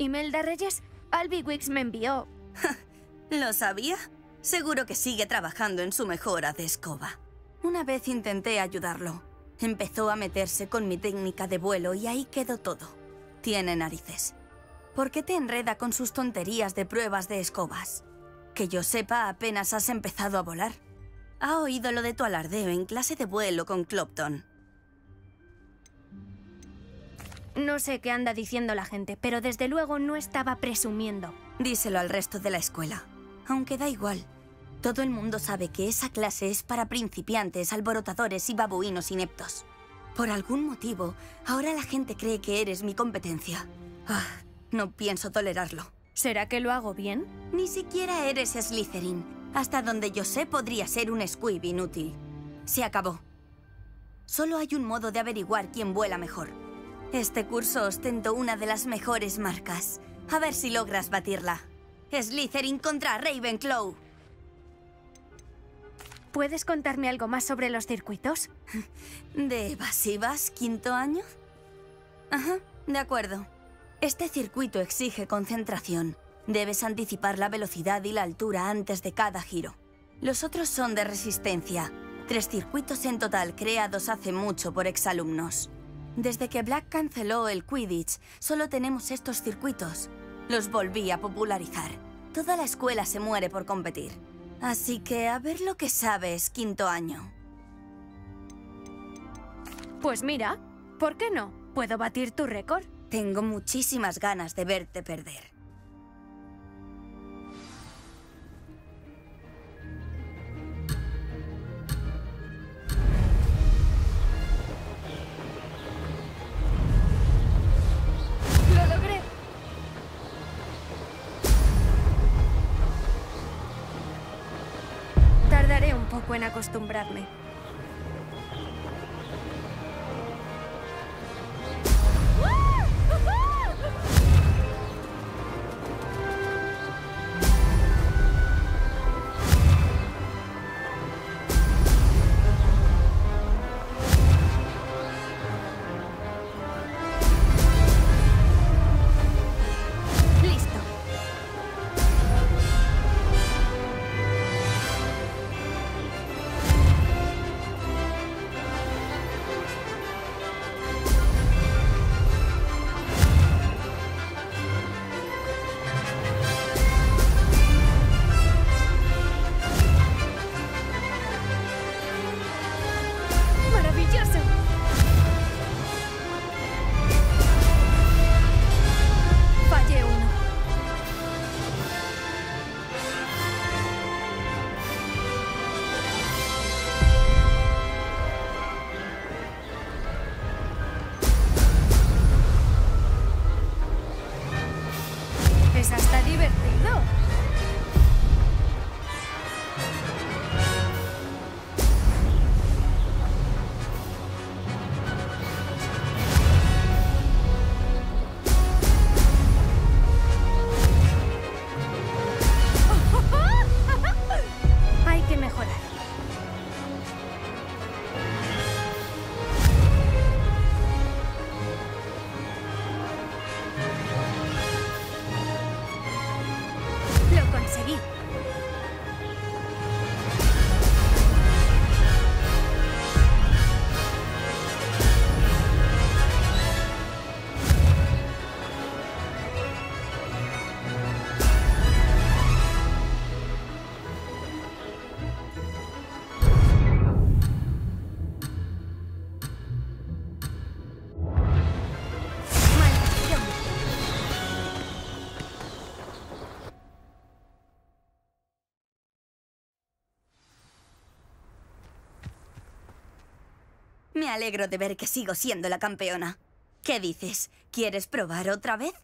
Imelda Reyes, Albi Wicks me envió. ¿Lo sabía? Seguro que sigue trabajando en su mejora de escoba. Una vez intenté ayudarlo. Empezó a meterse con mi técnica de vuelo y ahí quedó todo. Tiene narices. ¿Por qué te enreda con sus tonterías de pruebas de escobas? Que yo sepa, apenas has empezado a volar. Ha oído lo de tu alardeo en clase de vuelo con Clopton. No sé qué anda diciendo la gente, pero desde luego no estaba presumiendo. Díselo al resto de la escuela. Aunque da igual. Todo el mundo sabe que esa clase es para principiantes, alborotadores y babuinos ineptos. Por algún motivo, ahora la gente cree que eres mi competencia. Ah, no pienso tolerarlo. ¿Será que lo hago bien? Ni siquiera eres Slytherin. Hasta donde yo sé podría ser un squib inútil. Se acabó. Solo hay un modo de averiguar quién vuela mejor. Este curso ostento una de las mejores marcas. A ver si logras batirla. Slytherin contra Ravenclaw. ¿Puedes contarme algo más sobre los circuitos? ¿De evasivas quinto año? Ajá, de acuerdo. Este circuito exige concentración. Debes anticipar la velocidad y la altura antes de cada giro. Los otros son de resistencia. Tres circuitos en total creados hace mucho por exalumnos. Desde que Black canceló el Quidditch, solo tenemos estos circuitos. Los volví a popularizar. Toda la escuela se muere por competir. Así que a ver lo que sabes, quinto año. Pues mira, ¿por qué no? ¿Puedo batir tu récord? Tengo muchísimas ganas de verte perder. En acostumbrarme. Alegro de ver que sigo siendo la campeona. ¿Qué dices? ¿Quieres probar otra vez?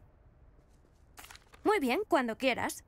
Muy bien, cuando quieras.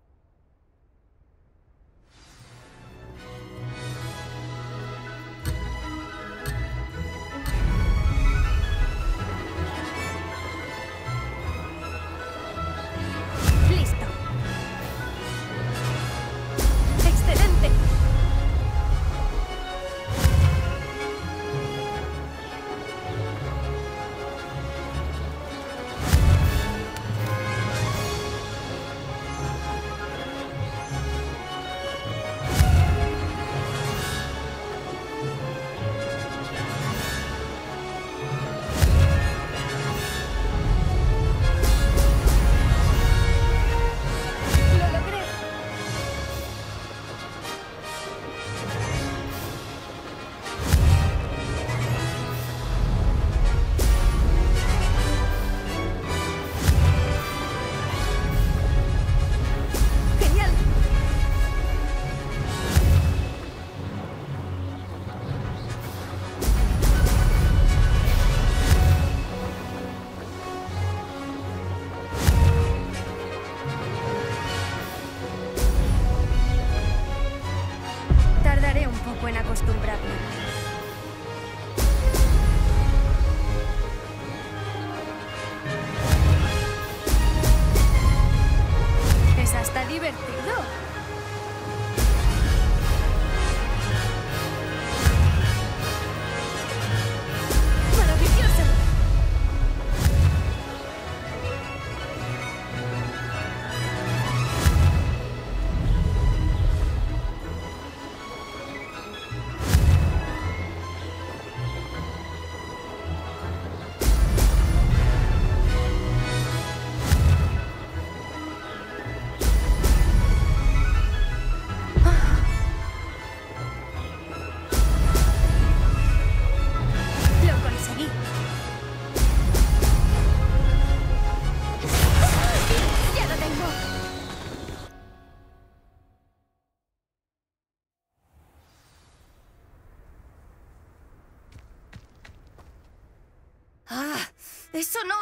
Eso no...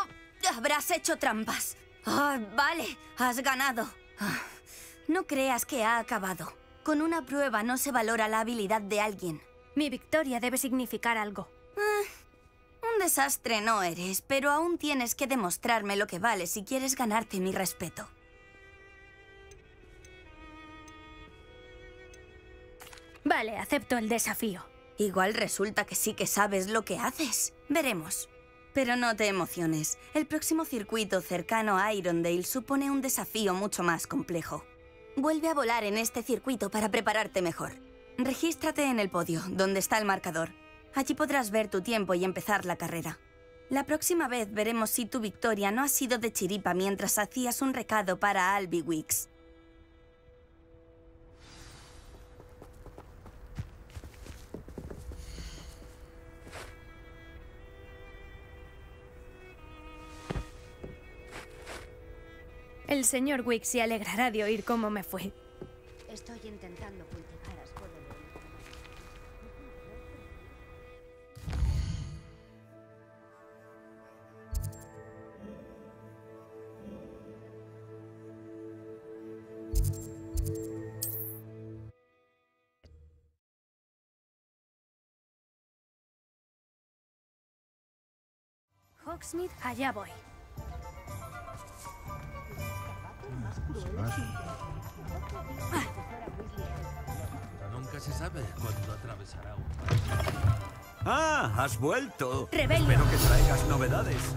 Habrás hecho trampas. Ah, vale, has ganado. Ah, no creas que ha acabado. Con una prueba no se valora la habilidad de alguien. Mi victoria debe significar algo. Ah, un desastre no eres, pero aún tienes que demostrarme lo que vale si quieres ganarte mi respeto. Vale, acepto el desafío. Igual resulta que sí que sabes lo que haces. Veremos. Pero no te emociones. El próximo circuito cercano a Irondale supone un desafío mucho más complejo. Vuelve a volar en este circuito para prepararte mejor. Regístrate en el podio, donde está el marcador. Allí podrás ver tu tiempo y empezar la carrera. La próxima vez veremos si tu victoria no ha sido de chiripa mientras hacías un recado para Albi Weeks. El señor Wick se alegrará de oír cómo me fue. Estoy intentando cultivar Hogsmeade, allá voy. Nunca se sabe cuándo atravesará un ¡Ah! ¡Has vuelto! Rebelio. Espero que traigas novedades.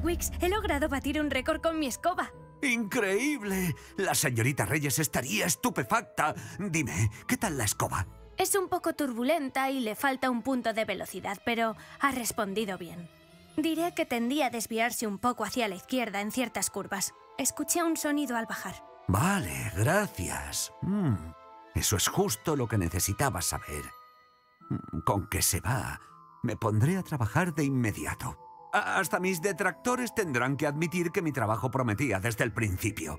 Señor Wicks, he logrado batir un récord con mi escoba. ¡Increíble! La señorita Reyes estaría estupefacta. Dime, ¿qué tal la escoba? Es un poco turbulenta y le falta un punto de velocidad, pero ha respondido bien. Diré que tendía a desviarse un poco hacia la izquierda en ciertas curvas. Escuché un sonido al bajar. Vale, gracias. Mm, eso es justo lo que necesitaba saber. Mm, Con que se va, me pondré a trabajar de inmediato. Hasta mis detractores tendrán que admitir que mi trabajo prometía desde el principio.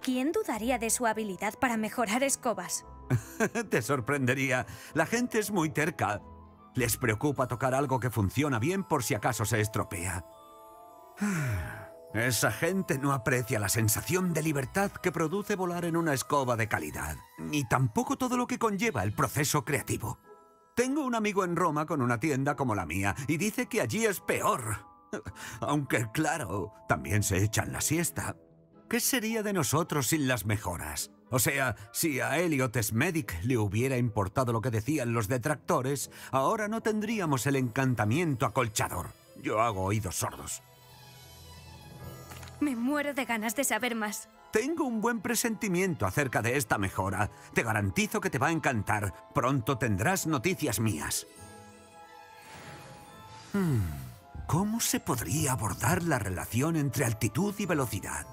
¿Quién dudaría de su habilidad para mejorar escobas? Te sorprendería. La gente es muy terca. Les preocupa tocar algo que funciona bien por si acaso se estropea. Esa gente no aprecia la sensación de libertad que produce volar en una escoba de calidad, ni tampoco todo lo que conlleva el proceso creativo. Tengo un amigo en Roma con una tienda como la mía y dice que allí es peor. Aunque, claro, también se echan la siesta. ¿Qué sería de nosotros sin las mejoras? O sea, si a Elliot Smedic le hubiera importado lo que decían los detractores, ahora no tendríamos el encantamiento acolchador. Yo hago oídos sordos. Me muero de ganas de saber más. Tengo un buen presentimiento acerca de esta mejora. Te garantizo que te va a encantar. Pronto tendrás noticias mías. Hmm, ¿Cómo se podría abordar la relación entre altitud y velocidad?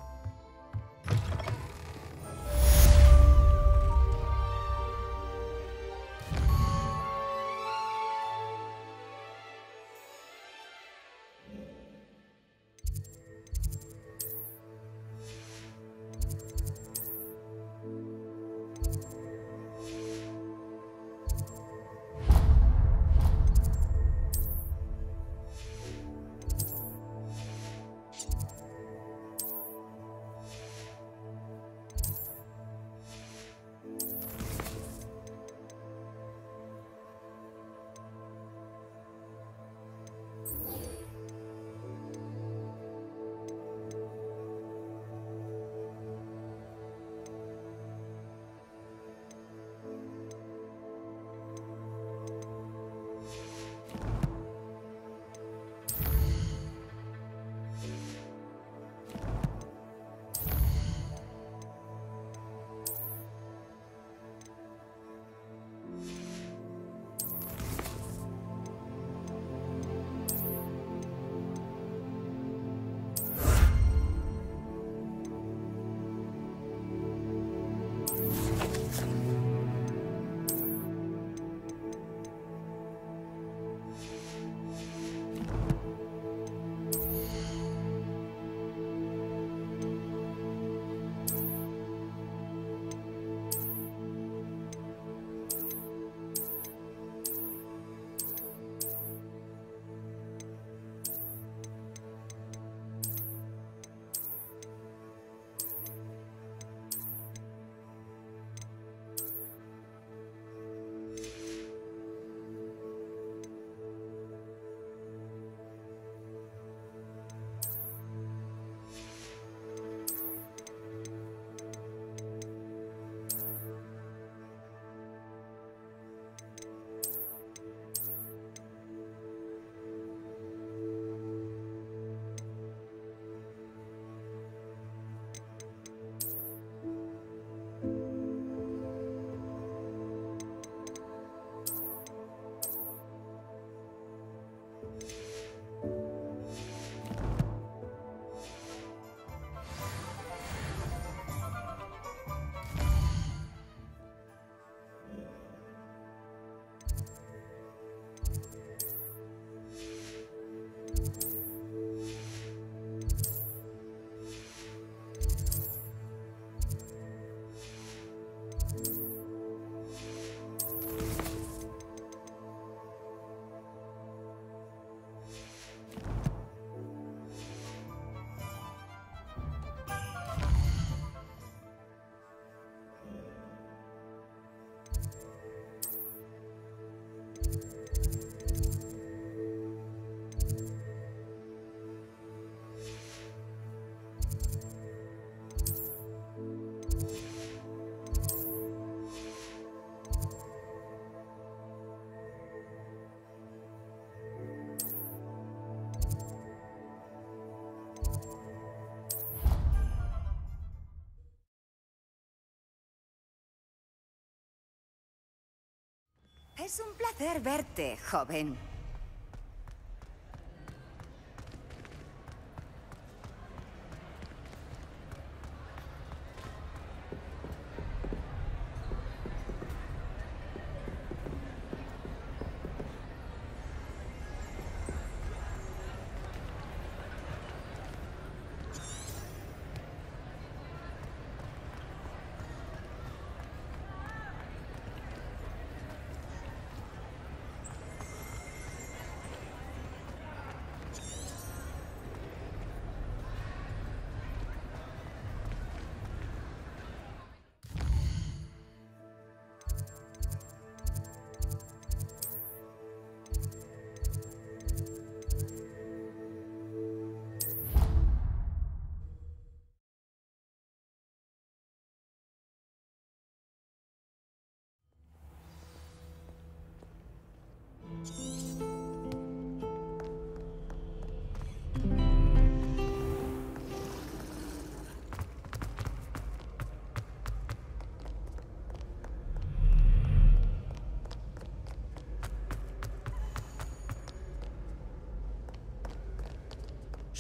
Es un placer verte, joven.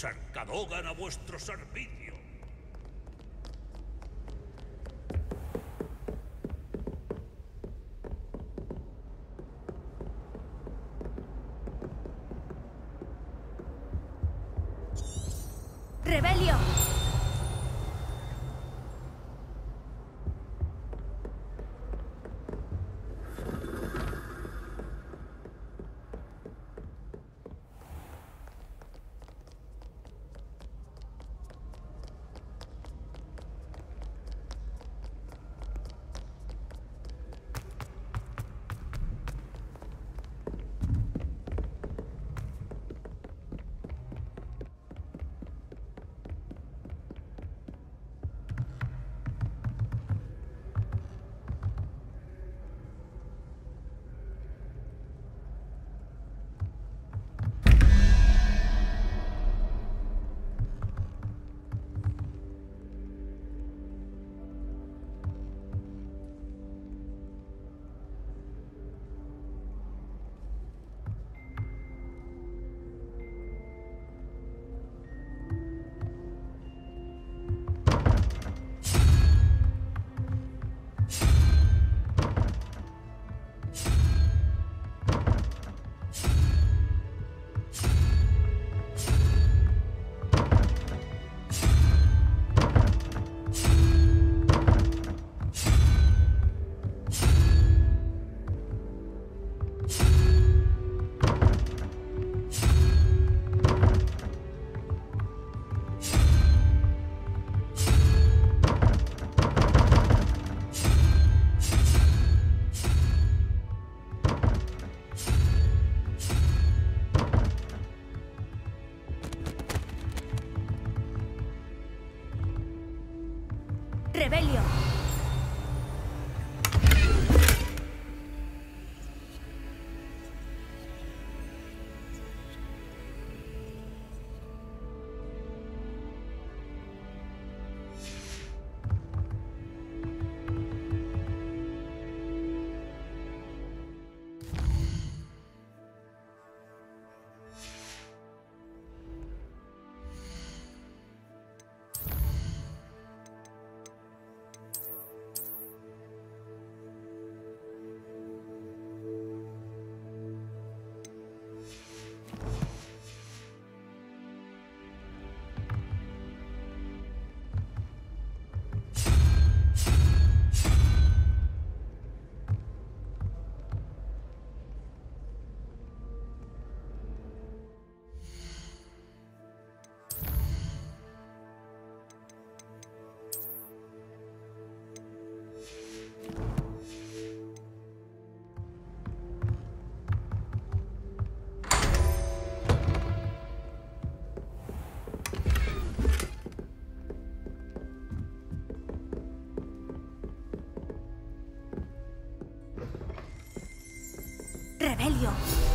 Sarcadogan a vuestro servicio. ¡Rebelio! ¡Rebelio!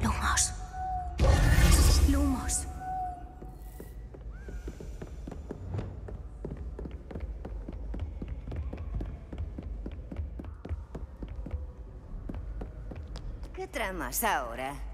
Lumos. Lumos. ¿Qué tramas ahora?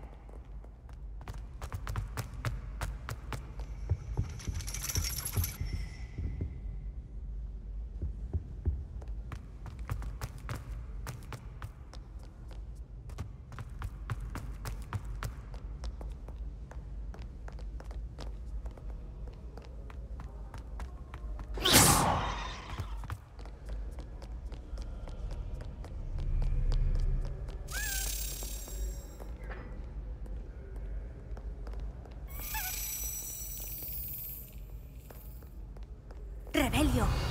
Rebelio.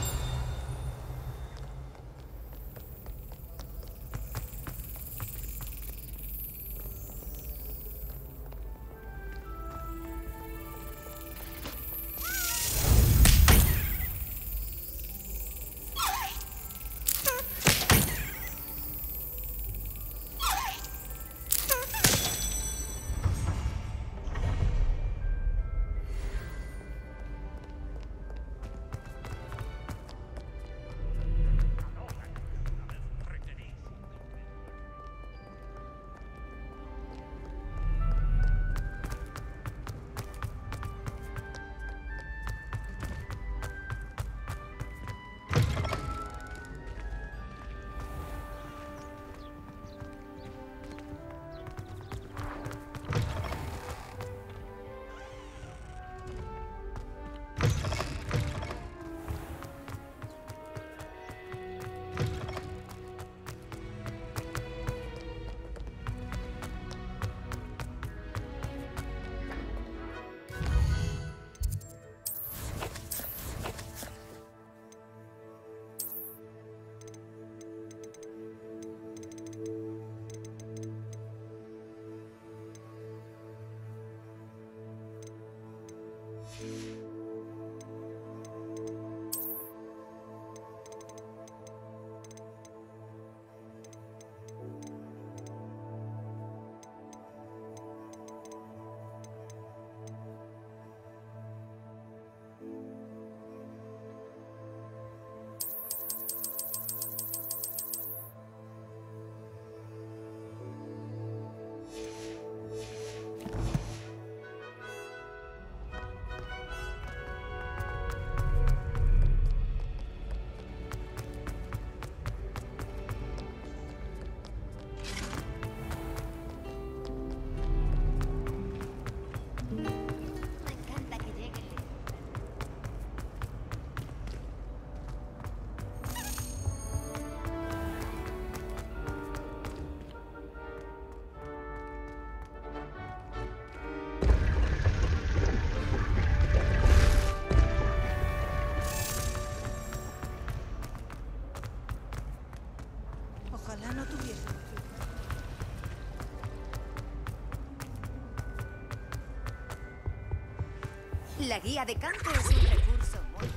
La guía de campo es un recurso muy.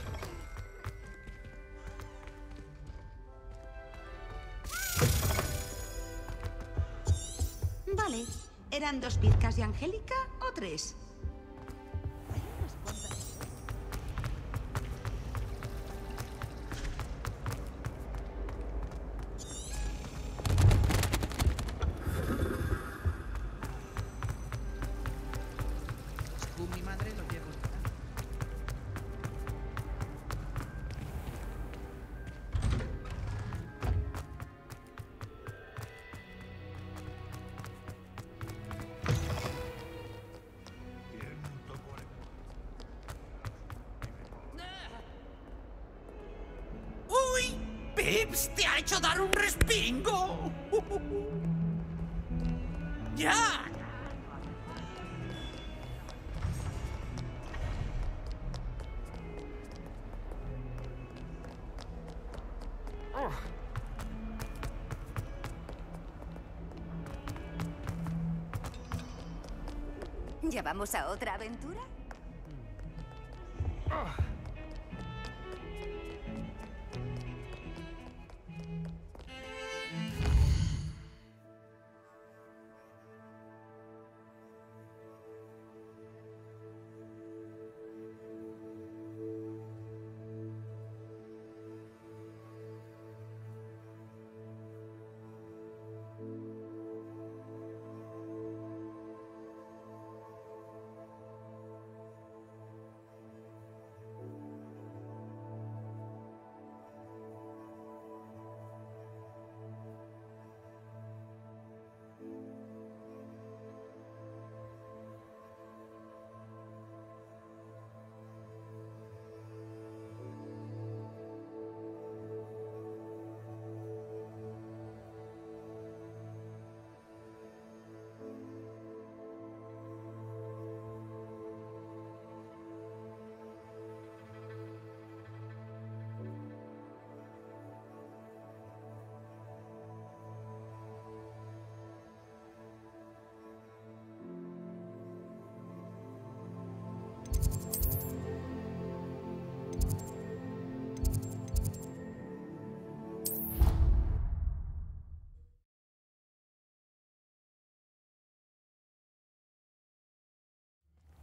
Vale. ¿Eran dos pizcas de Angélica o tres? ¡Ya! ¿Ya vamos a otra aventura?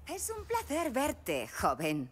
Es un placer verte, joven.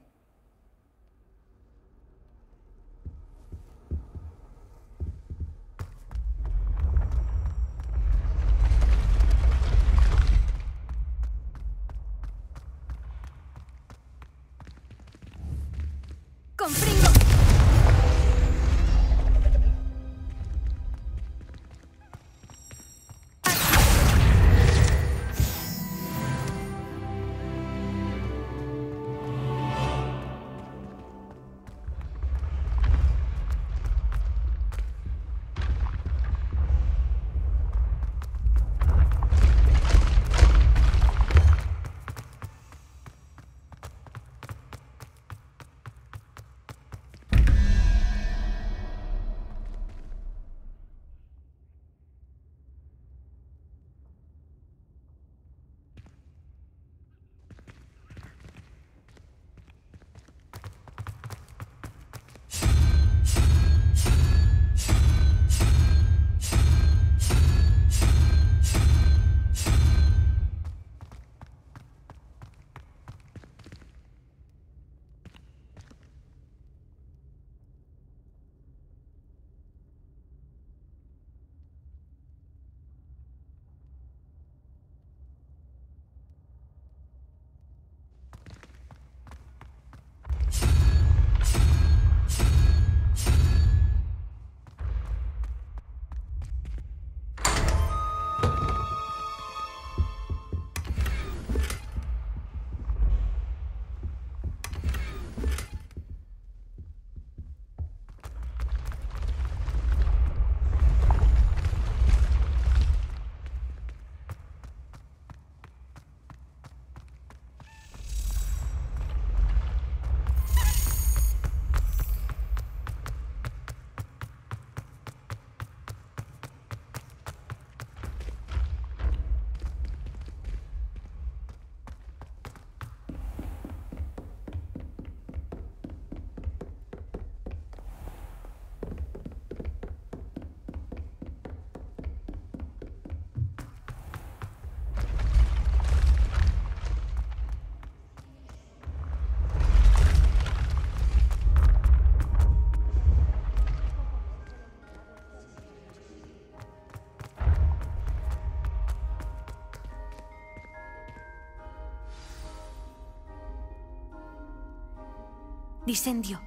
Disendio.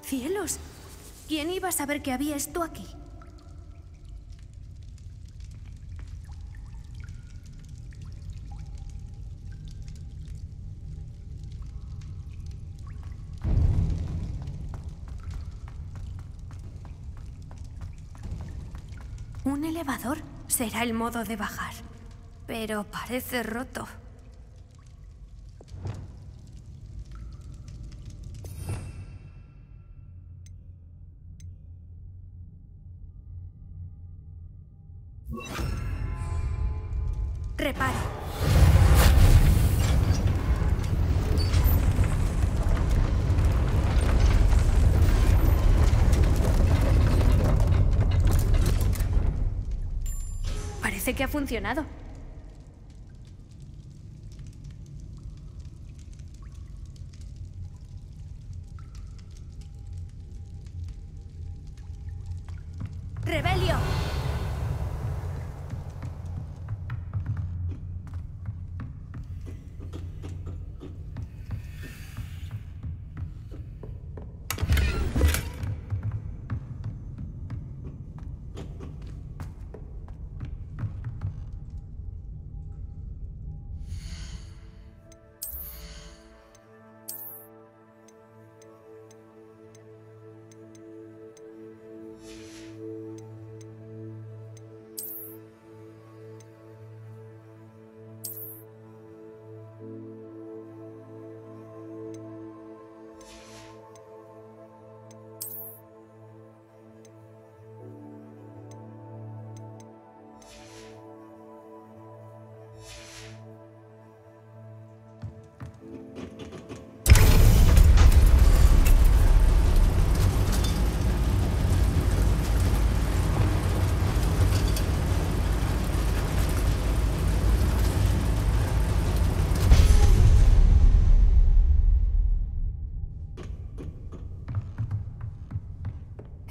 ¡Cielos! ¿Quién iba a saber que había esto aquí? ¿Un elevador? Será el modo de bajar. Pero parece roto. Reparo. Parece que ha funcionado.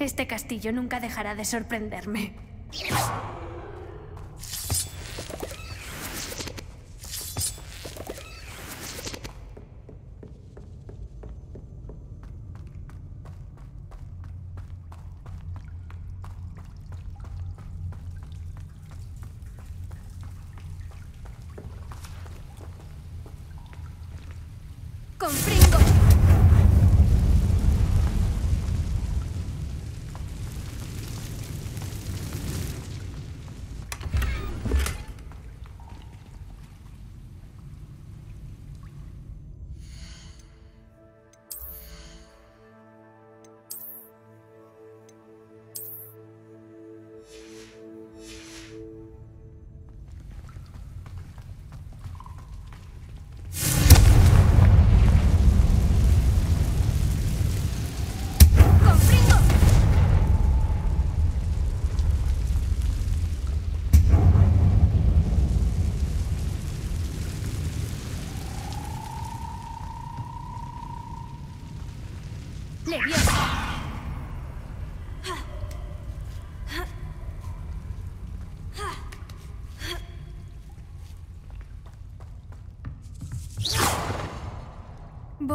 Este castillo nunca dejará de sorprenderme.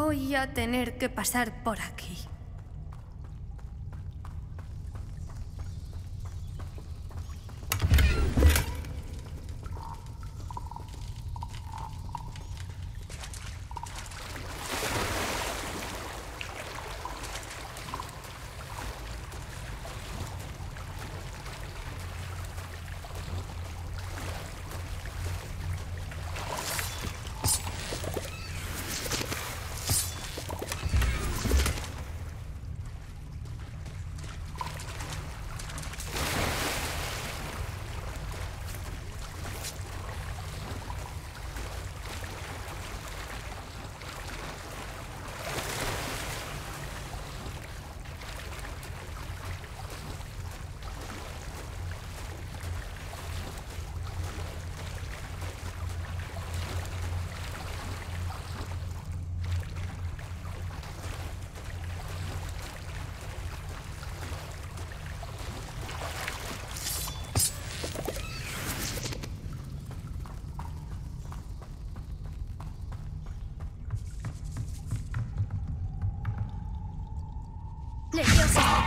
Voy a tener que pasar por aquí. Leviosa. Confringo.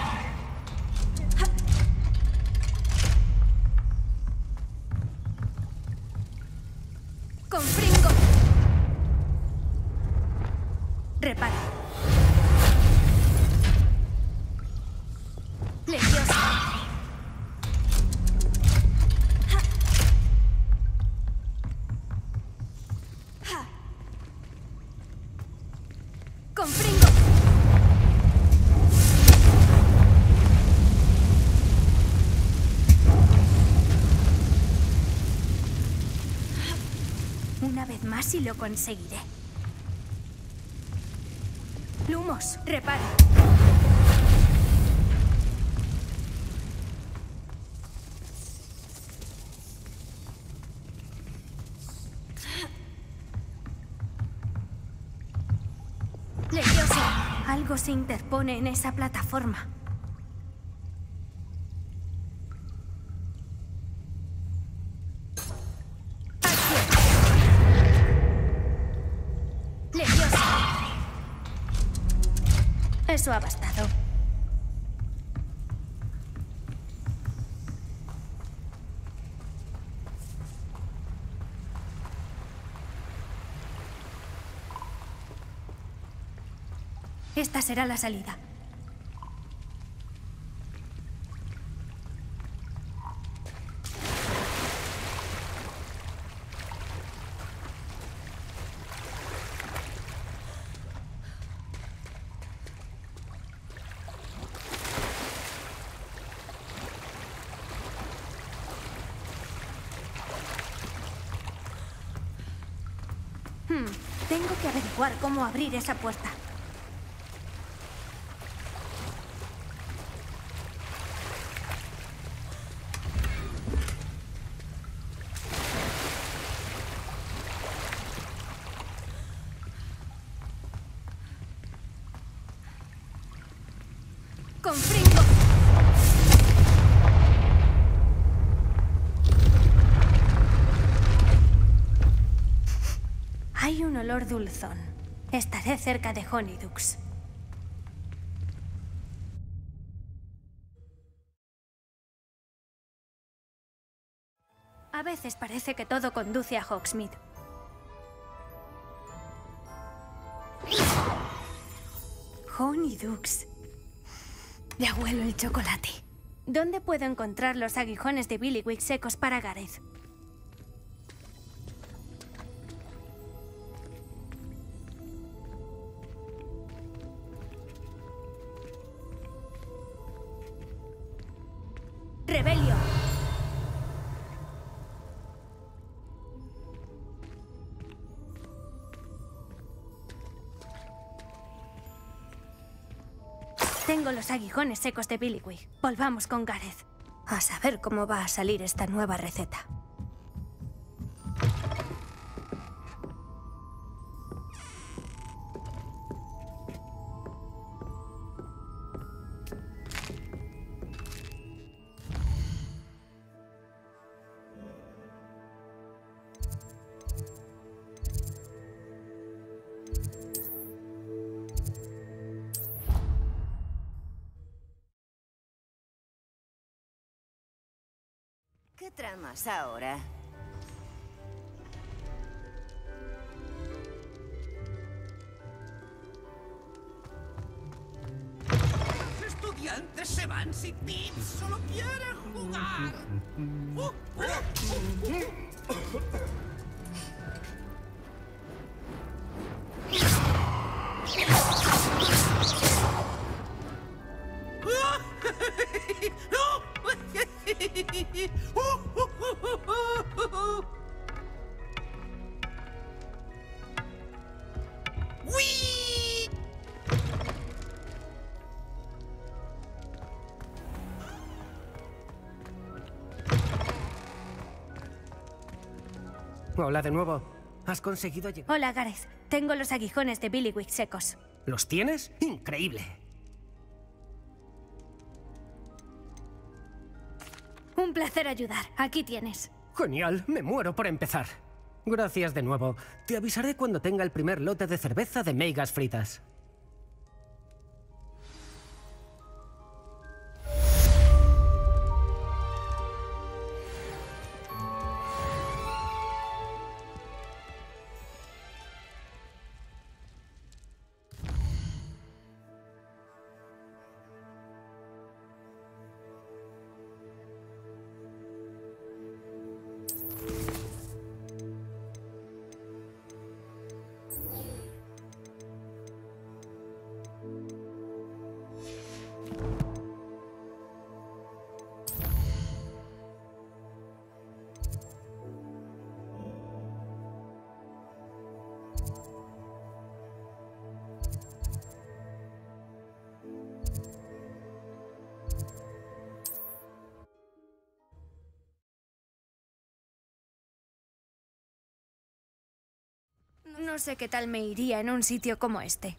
Y lo conseguiré. Lumos, reparo. Leviosa, algo se interpone en esa plataforma. Eso ha bastado. Esta será la salida. Hmm, tengo que averiguar cómo abrir esa puerta. Confringo. Hay un olor dulzón. Estaré cerca de Honeydukes. A veces parece que todo conduce a Hogsmeade. Honeydukes. Ya huelo el chocolate. ¿Dónde puedo encontrar los aguijones de Billywick secos para Gareth? Los aguijones secos de Billywick. Volvamos con Gareth. A saber cómo va a salir esta nueva receta. Tramas ahora? Los estudiantes se van si Pips solo quiere jugar. Uh, Hola de nuevo. ¿Has conseguido llegar? Hola, Gareth. Tengo los aguijones de Billywick secos. ¿Los tienes? Increíble. Un placer ayudar. Aquí tienes. Genial, me muero por empezar. Gracias de nuevo. Te avisaré cuando tenga el primer lote de cerveza de meigas fritas. No sé qué tal me iría en un sitio como este.